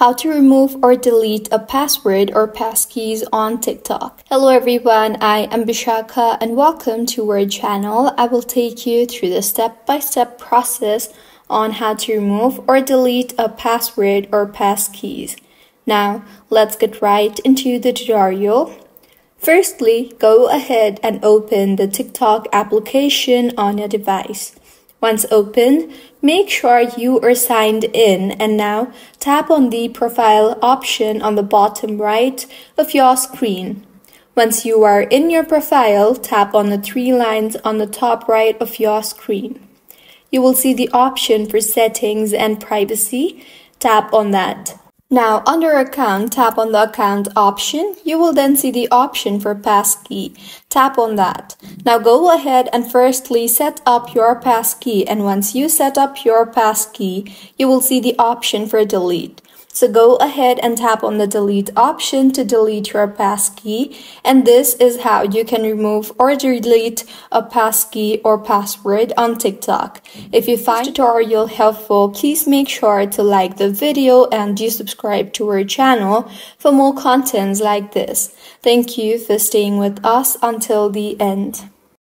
How to remove or delete a password or passkeys on TikTok. Hello everyone, I am Bishaka and welcome to our channel. I will take you through the step-by-step -step process on how to remove or delete a password or passkeys. Now, let's get right into the tutorial. Firstly, go ahead and open the TikTok application on your device. Once open, make sure you are signed in and now tap on the profile option on the bottom right of your screen. Once you are in your profile, tap on the three lines on the top right of your screen. You will see the option for settings and privacy. Tap on that. Now, under Account, tap on the Account option. You will then see the option for Passkey. Tap on that. Now go ahead and firstly set up your passkey and once you set up your passkey, you will see the option for delete. So go ahead and tap on the delete option to delete your passkey and this is how you can remove or delete a passkey or password on TikTok. If you find the tutorial helpful, please make sure to like the video and do subscribe to our channel for more contents like this. Thank you for staying with us until the end.